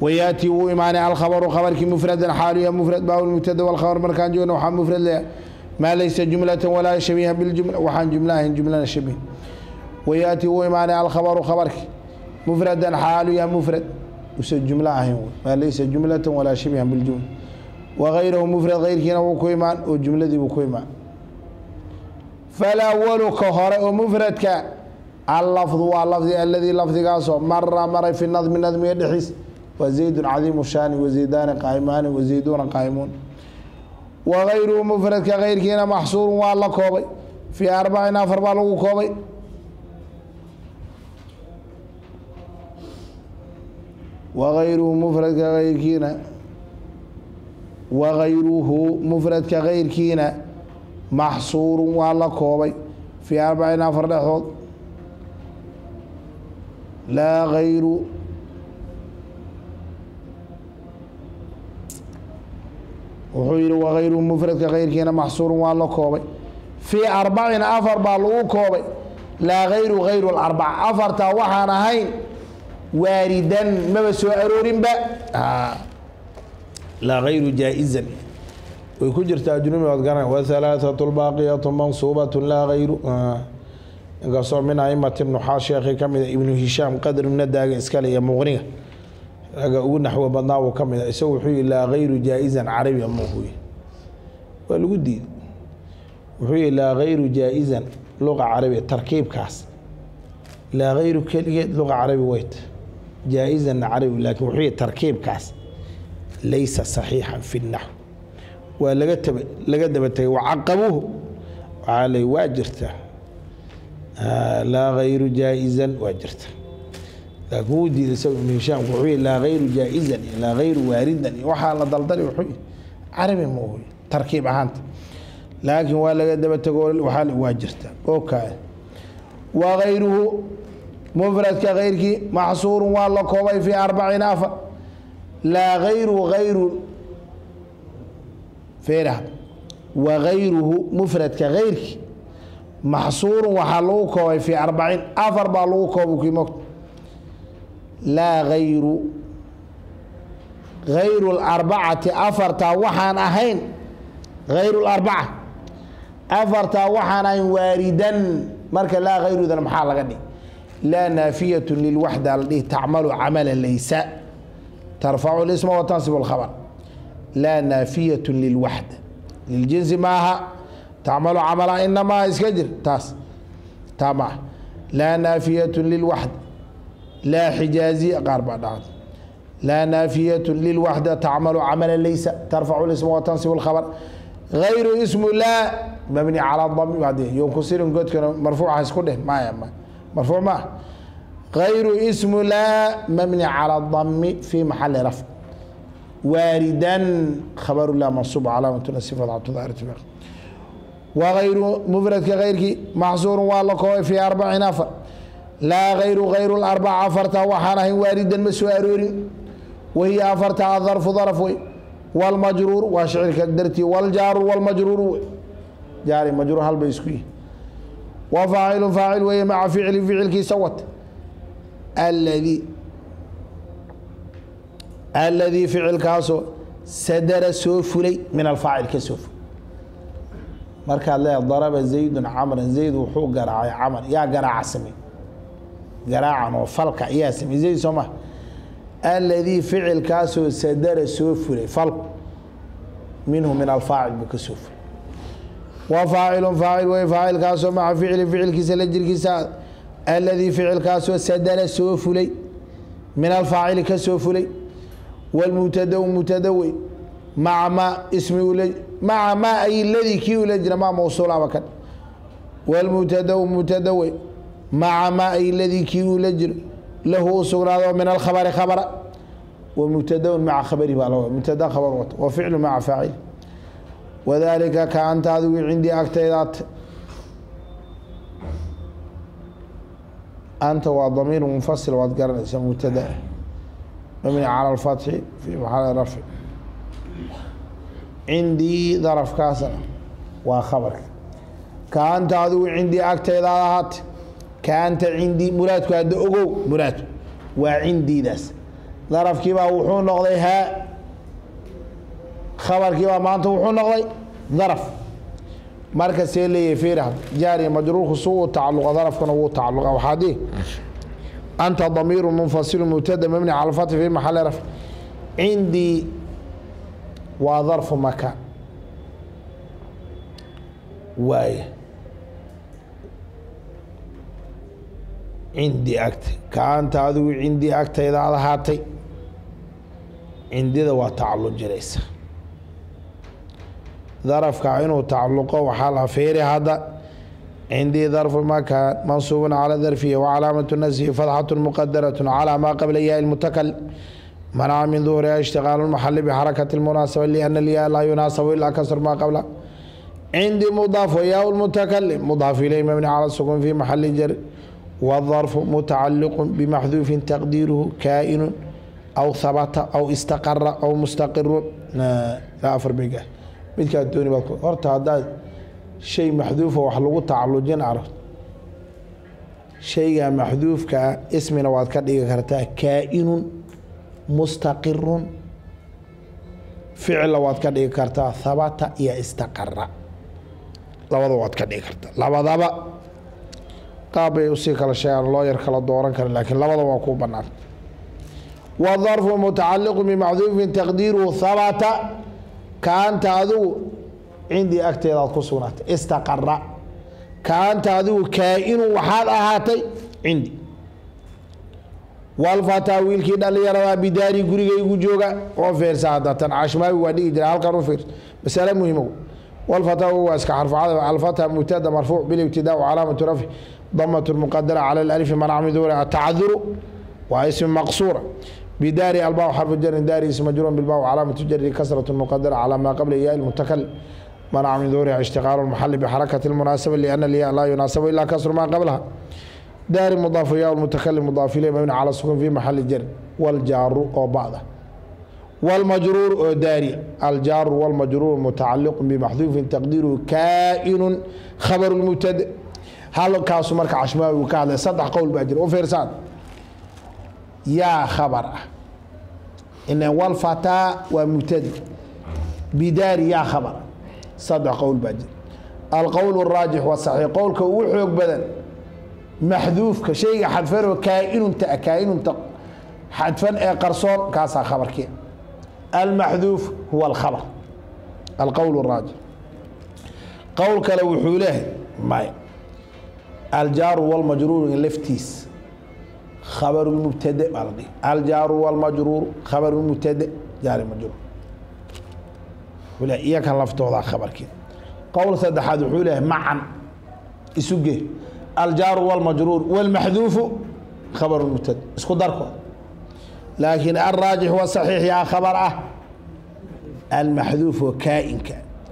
wayaati wuu imaanay alkhabaru khabarkii mufradan xaalu yahay mufrad mubtada walkhabar markaan joogna waxaa mufrad leeyahay maa laysa jumlatan walaa shabiihan biljumla waxaan jumla ahayn jumlana shabiih wayaati wuu imaanay alkhabaru khabarki mufradan xaalu yahay mufrad usa jumlo ahayn maa laysa jumlatan walaa shabiihan biljumla wagayrahu mufrad hayrkiina wuu ku imaan oo jumladii buu ku imaan falawalu ka hore oo mufradka allafdu waa lafdi aladii lafdigaasoo mara maray fi nadmi nadmiga dhexdiis waa zaydun cadiimu shaani wazaydaani qaa'imaani wazayduuna qaa'imuun wagayruhu mufradka hayrkiina maxsuurun waa la koobay fii arbacin afar baa lagu koobay wagayruhu mufradka hayrkiina wagayruhu mufradka hayrkiina maxsuurun waa la koobay fii arbacin afar dhexdood laa gayru wuxuu yihi wagayruhu mufradka hayrkiina maxsuurun waa la koobay fii arbacin afar baa lagu koobay laa gayru gayru larbaca afartaa waxaan ahayn waaridan maba soo aroorinba. Laa gayru jaa-izan. Way ku jirtaa ajnumi waad garan. Wahalaaثatu lbaaqiyatu mansuubat laa gayru inkastoo min aimati nuxaa sheekhi ka mida ibnu hishaam qadru nadaaga iskale iyo muqniga. Raga ugu naxwo badnaa buu ka mida. Isagu wuxuu yihi laa gayru jaa-izan. Carabiya muuhu waa lagu diiday. Wuxuu yihi laa gayru jaa-izan. Luqa carabiya tarkiibkaas. Laa gayru keligeed. Luqa carabi weyt jaa-izanna carabi laakin wuxuu yihi tarkiibkaas laysa saxiixan fi naxw waa laga daba tegay wacaqabuuhu waxaa lay waa jirtaa laa gayru jaa-izan waa jirta. Laakiin wuu diiday isaga ibnu hishaam wuxuu yihi laa gayru jaa-izan iyo laa gayru waaridan iyo waxaa la daldali wuxuu yihi carabi ma uhu tarkiib ahaanta laakiin waa laga daba tego waa jirta. Oo kaale wagayruhu mufradka kayrkii maxsuurun waa la koobay fii arbacin afar laa gayru gayru feeraha. Wagayruhu mufradka kayrkii maxsuurun waxaa lagu koobay fii arbacin afar baa lagu kooba kii mogta laa gayru gayru larbacati afartaa waxaan ahayn. Gayru larbaca afartaa waxaan ahayn waaridan. Marka laa gayrudana maxaa laga dhig laa naafiyatu lilwaxda la dhihi tacmalu camala laysa tarfacu lisma watansibu lkhabar laa naafiyatu lilwaxda liljinsi maaha tacmalu camala inamaa iska jir taas taa maaha laa naafiyatu lilwaxda laa xijaaziya qaar baa dhacda laa naafiyatu lilwaxda tacmalu camala laysa tarfacu lisma watansibu lkhabar غayru ismu laa mabni calaa dami bade yonkusirin godkana marfuuca isku dheh maya ma marfuuc maaha kayru ismu laa mabni calى dami fi maxali rafc waaridan khabar lah mansuub calaamatuna sifat cabdahirati wayru mufradka kayrkii maxsuuru waa la koobay fii arbacin afar. Laa hayru hayru larbaca afartaa waxaan ahayn waaridan ma soo aroorin. Wahiya afartaa adarfu darf wey. Walmajruur waa shicirka dartii waljaaru walmajruur wey. Jaari majruur halbay isku yihiin wa faacilu faacil weeye maca ficli ficilkiisa wata aladii aladii ficilkaasoo sadara soo fulay min alfaacil ka soo fulay. Markaad leedahay daraba zaydun camran zayd wuxuu garaacay camar yaa garaaca samey garaacan oo falka ayaa samey zayd soo maha aladii ficilkaasoo sadara soo fulay falku minhu min alfaacil buu ka soo fulay wa faacilun faacil wey faacilkaasoo maca ficli ficilkiisa la jirkiisa aladii ficilkaasoo sadara soo fulay. Min alfaacili ka soo fulay. Wlmubtadau mubtada wey maca maa ismi ula maca maa ay ladii kii ula jira maa mawsuulaba kan. Wlmubtadau mubtada wey maca maa ay ladii kii ula jiro lahu u sugnaado min alkhabari khabara. Wa mubtadaun maca khabari baa la mubtada khabar wata wa ficlu maca faacil wadalika ka anta adigu cindii agtaydaat anta waa damiir munfasil waad garanaysaa mubtada mabni calى اlfatxi fi maxali rafci cindii darafkaasna waa khabarka ka anta adigu cindii agtayda ad ahaate ka anta cindii muraadku hadda ogow muraadku waa cindiidaas darafkiibaa wuxuu noqday haa khabarkiibaa maanta wuxuu noqday daraf. Marka see leeyahay fiirah jaariya majruurku su uu tacaluqa darafkana wuu tacaluqa waxaa dii anta damiiru munfasilu mubtada mabni cala fi maxali rafc cindii waa darfu makaan waaya cindii agta ka anta adigu cindii agtayda ad ahaatay cindida waa tacalujinaysa darafka inuu tacaluqo waxaa la feeri hadda. Cindii darfu makaan mansuubun cala darfiya wacalaamatu nasyi fatxatu muqadarat calى ma qabla yaai mutakalim manaca min duhuriha ishtiqaalu maxali bxarakati munaasaba liana lyaa laa yunaasabu ilaa kasr ma qabla. Cindii mudaaf wayaa mutakalim mudaaf ilay mabni cala sukun fi maxali jar. Wdarfu mutacaliqu bimaxduufin taqdiiruhu kaa'inu aw habata aw istaqara aw mustaqirun laa afar bega midkaa dooni baad horta haddaad shay maxduufa wax lagu tacalujin aragto shaygaa maxduufkaa ismina waad ka dhigi kartaa kaa'inun mustaqirun ficilla waad ka dhigi kartaa habata iyo istaqara labada waad ka dhigi kartaa labadaba. Qaab bay u sii kala sheegaan loo yar kala dooran kara laakiin labada waa kuu banaan wadarfu mutacaliqu bimaxduufin taqdiiruhu habata kaanta adigu cindii agteedaad ku sugnaatay. Istaqara kaanta adigu kaa-inu waxaad ahaatay cindi. Walfataa wiilkii dhallinyaradaa bidaari gurigaygu jooga. Oo feersa hadatan cashmaawi waa dhigi jira halkan u fiirso masale muhimo walfataa waa iska xarfacada alfata mubtada marfuuc bilibtidaa calaamatu rafci damat muqadara cala alif manac min duhuri atacaduru waa ismi maqsuura bidaari albaaw xarfu jarin daari ism majruun bilbaaw calaamatu jari kasratu muqadara calaa maa qabla yaa mutakalim منع من ظهورها اشتغال المحل بحركة المناسبة لأن الياء لا يناسب إلا كسر ما قبلها دار مضاف ياء المتكلم مضاف إليه مبني على السكون في محل جر والجار أو بعضه والمجرور أو داري الجار والمجرور متعلق بمحذوف تقديره كائن خبر المبتدئ هل كاسو مركع عشماوي وكاله صدح yaa khabar ah. Ilan walfataa waa mubtadi. Bidaari yaa khabar. Ah saddex qowl baa jira. Alqowl araajix waa saxiix. Qowlka ugu xoog badan maxduufka shayga xadfanoo kaainunta ah, kaainunta xadfan ee qarsoon kaasaa khabarkii almaxduuf huwa alkhabar alqowl araajix qowl kale wuxuu leehay may aljaaru walmajruuru in laftiis khabaru lmubtade baa la dhihi aljaaru walmajruur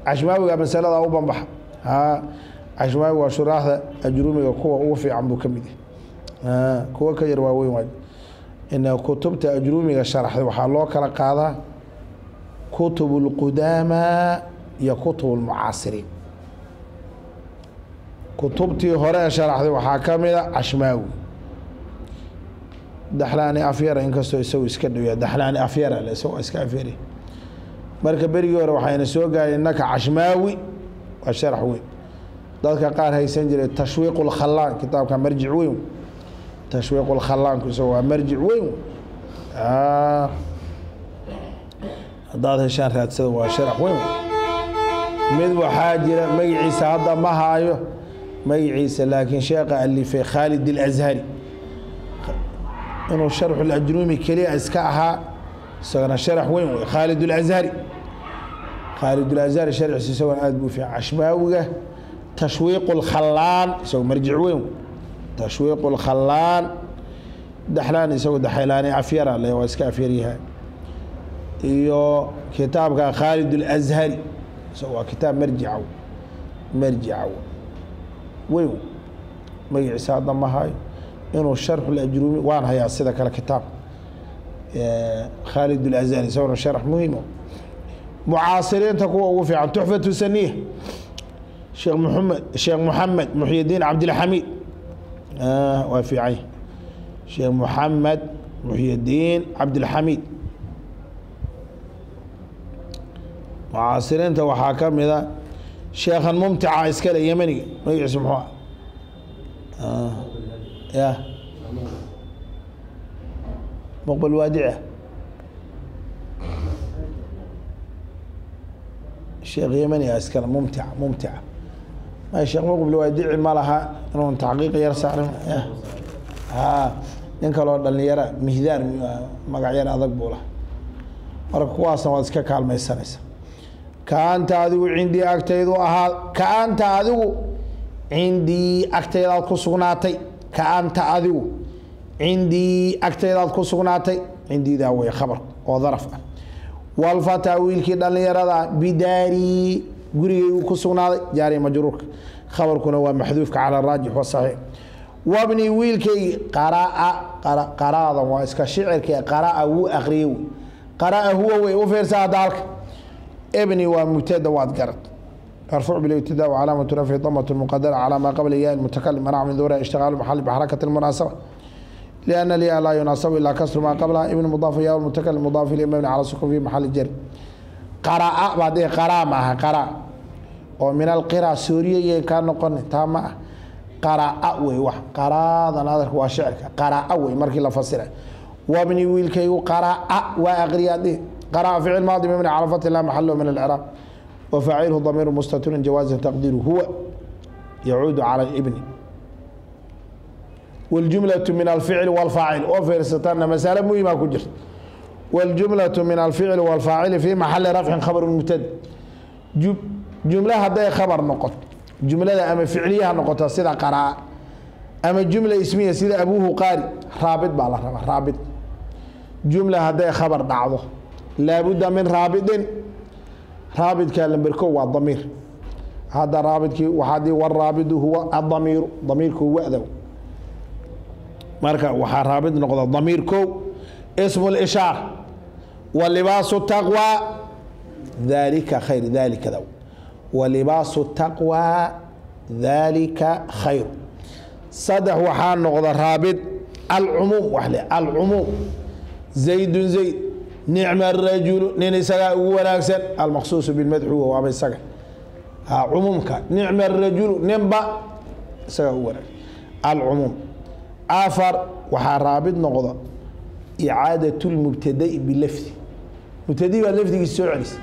cashmaawiga masalada u banbaxa ha cashmaawi waa shuraaxda ajrumiga kuwa ugu fiican buu ka mid yahay kuwa ka yar waaweyn waay in kutubta ajrumiga sharaxda waxaa loo kala qaadaa kutub اlqudaama iyo kutub اlmucaasiriin kutubtii hore ee sharaxday waxaa ka mida cashmaawi daxlaani afyara inkastoo isagu iska dhowya daxlaani afyara le isagoo iska afyari marka berigii hore waxayna soo gaaray innaka cashmaawi waa sharax weyn dadka qaar haysan jiray tashwiiq اlkhalaan kitaabka marjic weyn tashwiiq اlkhalaanku isago waa marjic weyn haddaad heshaan raadsada waa sharax weyn mid waxaa jira magaciisa hadda ma haayo magaciisa laakiin sheekha alifay khaalid اlazhari inuu sharxu lajrumi keliya iska ahaa isagana sharax weyn wey khaalid اlazhari khaalid اlazhari sharciisa isagona aad buu fiican cashmaawiga tashwiiq اlkhalaan isagoo marjic weyn tashwiiq اlkhalaan daxlaan isagoo daxaylaani afyara le waa iska afyaryahay iyo kitaabka khaalid اlazhari isago waa kitaab marjica marjica weyn magaciisa hadda ma hayo inuu sharxu lajrumi waan hayaa sida kale kitaab khaalid اlazhari isagona sharax muhiimo mucaasiriinta kuwa ugu fiican tuxfatu saniya sheekh muxamed sheekh moxamed muxyidiin cabdilxamiid waa fiican sheekh moxamed muxyidiin cabdilxamiid mucaasiriinta waxaa ka mida sheekhan mumtica iskale yemaniga magaciisa muxuu ah? Ya muqbal waadica sheekh yemaniga iskale mumtica mumtica sheekh muqbal waadici ma laha inuun taxqiiq yar saarin. Ha nin kaloo dhalinyara mihdaar magac yar adag buu laha marka kuwaasna waad iska kaalmaysanaysa kaanta adigu cindii agtaydu ahaa kaanta adigu cindii agtaydaad ku sugnaatay. Kaanta adigu cindii agtaydaad ku sugnaatay. Cindiidaa wey khabar oo daraf ah. Walfataa wiilkii dhallinyarada bidaarii gurigaygu ku sugnaaday jaari majruurka khabarkuna waa maxduufka cala raajix wasaxiix wabni wiilkaygi qaraa qaraada waa iska shicirka qaraa wuu aqriyey wey qaraa huwa wey u fiirsa hadda halka ابني ومبتدا وادقرت مرفوع بالابتداء وعلامة رفعه ضمة مقدرة على ما قبل ياء المتكلم منع من ظهورها اشتغال المحل بحركة المناسبة لأن الياء لا يناسب إلا كسر ما قبلها ابن مضاف ياء المتكلم مضاف إليه مبني على السكون في محل الجر قراء بعدين قراء معها قراء ومن القراء سورية كان نقول تام قراء وي وح قراء هذا هو شعر قراء وي مركي لفصله وابني ويلكي قراء وأغرياده قرأ فعل ماضي مبني على فتح لا محله من الإعراب وفاعله ضمير مستتر جواز تقديره هو يعود على الابن والجملة من الفعل والفاعل وفرستان مسألة مهمة كجر والجملة من الفعل والفاعل في محل رفع خبر مبتد جملة هذا خبر نقط جملة أما فعلية نقط سيدا قراء أما جملة اسمية سيدا أبوه قاري رابط بالله رابط جملة هذا خبر دعوه laabuda min raabidin raabidka lamberko waa damiir hadda raabidkii waxaadii waraabidu huwa adamiiru damiirku wada marka waxaa raabid noqda damiir kow ismu lishaar wa libaasu taqwa dalika khayr dalika daw. Wa libaasu taqwa dalika khayr. Saddex waxaa noqda raabid alcumuum wax le alcumuum. Zaydun zayd nicma arajulu nin isagaa ugu wanaagsan. Almaqsuusu bilmadxu waaba isaga. Ha cumuumka nicma arajulu ninba isagaa ugu wanaagsan. Alcumuum. Afar waxaa mubtadii baad lafdigiisa soo celisa.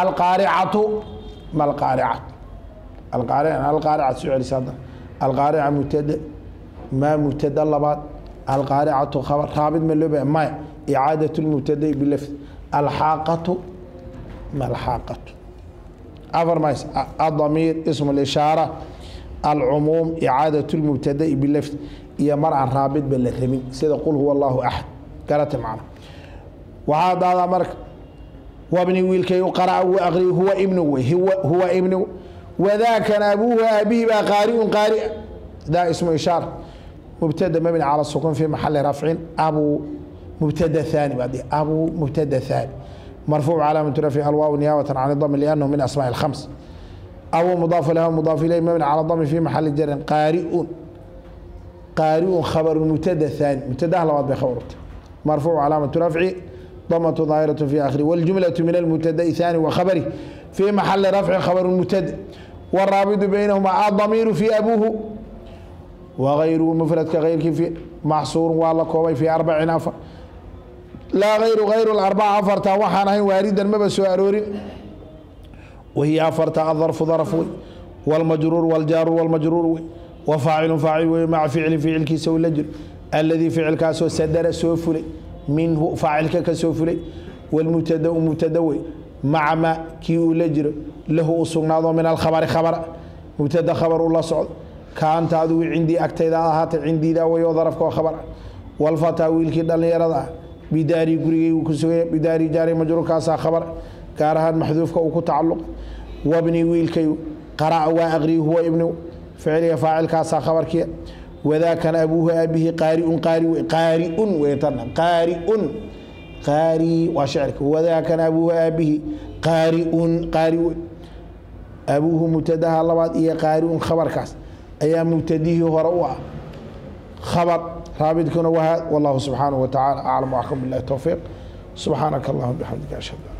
Alqaaricatu ma alqaaricatu alqaarica alqaaricad soo celisa hadda. Alqaarica mubtada maa mubtada labaad. Alqaaricatu khabar raabid ma loo baa maya icaadat lmubtadai bilafd alxaaqatu ma alxaaqatu. Afar mays adamiir ismu lishaara. Alcumuum icaadat lmubtadai bilafd iyo mar aan raabid la rabin. Sida qul huwa allahu axad garata macna waxaa daadaa marka wabni wiilkay u qara'a aqriyo huwa ibnu huwa ibnu. Wadaakan abuuhu aabihii baa qaariun qaaria daa ismu ishaar. Mubtada mabni cala sukun fii maxali rafcin. Abuu mubtada aani baad abuu mubtada aani marfuuc calaamatu rafci alwaaw niyaabatan can dami liannahu min asmaa'i alkhams. Abuu mudaafu lahu mudaaf ilayh mabni cala dami fii maxali jarin qaariun. Qaariun khabaru mubtada aani mubtadaha labaad bay khabarta marfuuc calaamatu rafci ضمة ظاهرة في آخره والجملة من المبتدا الثاني وخبره في محل رفع خبر مبتدا والرابط بينهما الضمير في أبوه وغيره مفرد كغير في محصور والله كوبي في أربع أفر لا غير غير الأربعة أفرتا وحنا هي واردا ما بس أرورين وهي أفرتا الظرف ظرف والمجرور والجار والمجرور وفاعل فاعل مع فعل فعل كيس واللجر الذي فعل كاسو سدر سوفلي minhu faacilka ka soo fulay wاlmubtada mubtadawe maca ma kii uu la jiro lahu u sugnaado min alkhabari khabara mubtada khabar uu la socdo kaanta adigu cindii agtayda aad ahaatay cindiidaa wey darafka oo khabar walfataa wiilkii dhallinyarada ah bidaari gurigaygu ku sugaya bidaari jaari majruurkaasaa khabar gaar ahaan maxduufka uu ku tacalluqa wabni wiilkayu qara'a waa aqriyi huwa ibnigu ficiliga faacilkaasaa khabarkiia wadaakan abuuhu aabihi qaariun qaari qaariun qaariun qaari waa shicirka wadaakan abuuhu aabihi qaariun qaari abuuhu mubtadaha labaad iyo qaariun khabarkaas ayaa mubtadihii hore u ah. Khabar raabidkuna wahaa wallahu subxaanaه wa tacaala aclam waxkum bilahi towfiiq subxaanaka allahuma bixamdika ashhadu